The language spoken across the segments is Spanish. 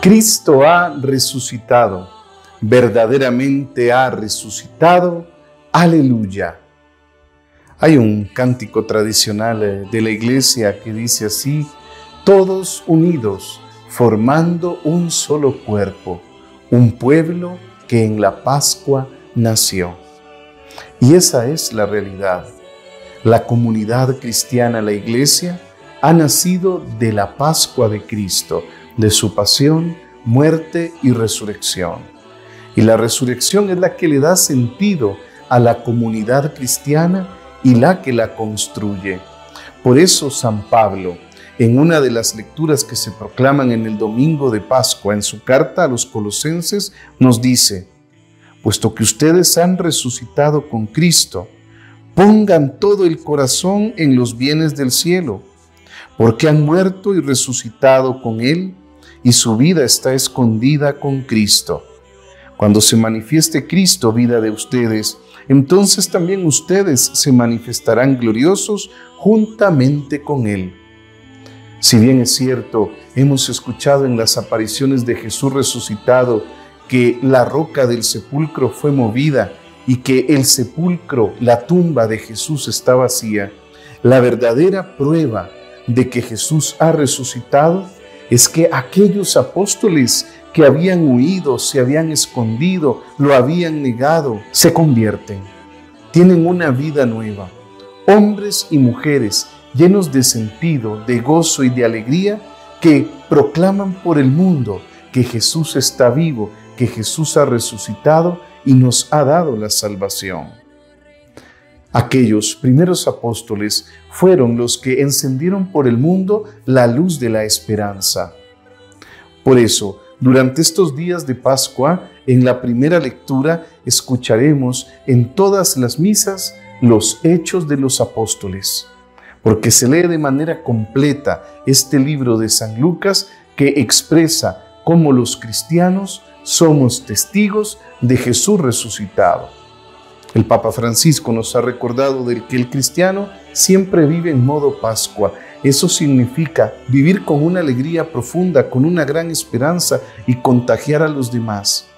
Cristo ha resucitado, verdaderamente ha resucitado. Aleluya. Hay un cántico tradicional eh, de la iglesia que dice así, todos unidos, formando un solo cuerpo, un pueblo que en la Pascua nació. Y esa es la realidad. La comunidad cristiana, la iglesia, ha nacido de la Pascua de Cristo, de su pasión, muerte y resurrección. Y la resurrección es la que le da sentido a la comunidad cristiana y la que la construye. Por eso San Pablo, en una de las lecturas que se proclaman en el domingo de Pascua en su carta a los colosenses, nos dice, puesto que ustedes han resucitado con Cristo, pongan todo el corazón en los bienes del cielo, porque han muerto y resucitado con Él, y su vida está escondida con Cristo. Cuando se manifieste Cristo, vida de ustedes, entonces también ustedes se manifestarán gloriosos juntamente con Él. Si bien es cierto, hemos escuchado en las apariciones de Jesús resucitado que la roca del sepulcro fue movida y que el sepulcro, la tumba de Jesús está vacía, la verdadera prueba de que Jesús ha resucitado es que aquellos apóstoles que habían huido, se habían escondido, lo habían negado, se convierten, tienen una vida nueva. Hombres y mujeres llenos de sentido, de gozo y de alegría, que proclaman por el mundo que Jesús está vivo, que Jesús ha resucitado y nos ha dado la salvación. Aquellos primeros apóstoles fueron los que encendieron por el mundo la luz de la esperanza. Por eso, durante estos días de Pascua, en la primera lectura, escucharemos en todas las misas los hechos de los apóstoles, porque se lee de manera completa este libro de San Lucas que expresa cómo los cristianos somos testigos de Jesús resucitado. El Papa Francisco nos ha recordado del que el cristiano siempre vive en modo Pascua. Eso significa vivir con una alegría profunda, con una gran esperanza y contagiar a los demás.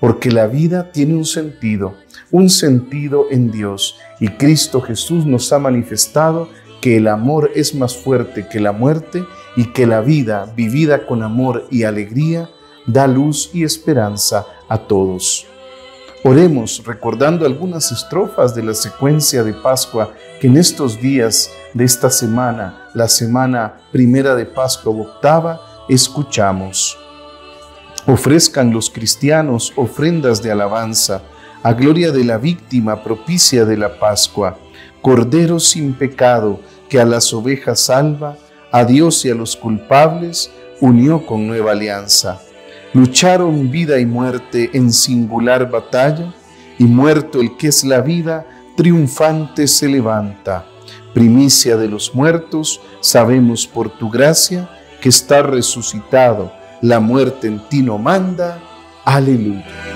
Porque la vida tiene un sentido, un sentido en Dios. Y Cristo Jesús nos ha manifestado que el amor es más fuerte que la muerte y que la vida vivida con amor y alegría da luz y esperanza a todos. Oremos recordando algunas estrofas de la secuencia de Pascua que en estos días de esta semana, la semana primera de Pascua octava, escuchamos. Ofrezcan los cristianos ofrendas de alabanza a gloria de la víctima propicia de la Pascua, Cordero sin pecado que a las ovejas salva, a Dios y a los culpables unió con nueva alianza Lucharon vida y muerte en singular batalla, y muerto el que es la vida, triunfante se levanta. Primicia de los muertos, sabemos por tu gracia que está resucitado, la muerte en ti no manda. Aleluya.